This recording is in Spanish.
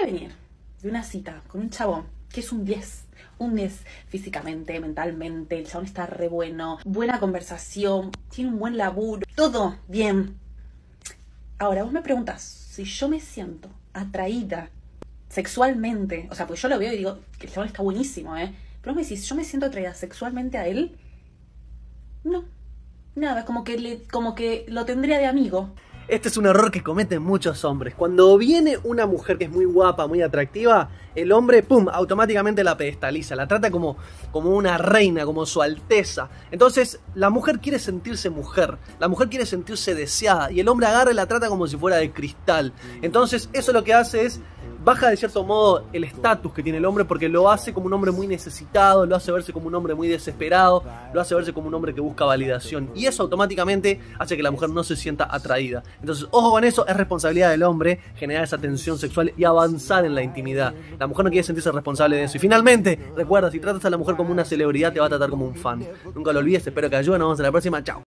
de venir de una cita con un chabón que es un 10, un 10 físicamente, mentalmente, el chabón está re bueno, buena conversación, tiene un buen laburo, todo bien. Ahora vos me preguntas si yo me siento atraída sexualmente, o sea, pues yo lo veo y digo que el chabón está buenísimo, ¿eh? Pero vos me decís, yo me siento atraída sexualmente a él, no, nada, como que, le, como que lo tendría de amigo. Este es un error que cometen muchos hombres. Cuando viene una mujer que es muy guapa, muy atractiva, el hombre, ¡pum!, automáticamente la pedestaliza, la trata como, como una reina, como su alteza. Entonces, la mujer quiere sentirse mujer, la mujer quiere sentirse deseada, y el hombre agarra y la trata como si fuera de cristal. Entonces, eso lo que hace es baja de cierto modo el estatus que tiene el hombre porque lo hace como un hombre muy necesitado, lo hace verse como un hombre muy desesperado, lo hace verse como un hombre que busca validación. Y eso automáticamente hace que la mujer no se sienta atraída. Entonces, ojo con eso, es responsabilidad del hombre generar esa tensión sexual y avanzar en la intimidad. La mujer no quiere sentirse responsable de eso. Y finalmente, recuerda, si tratas a la mujer como una celebridad, te va a tratar como un fan. Nunca lo olvides, espero que ayuden, nos vemos en la próxima, chao.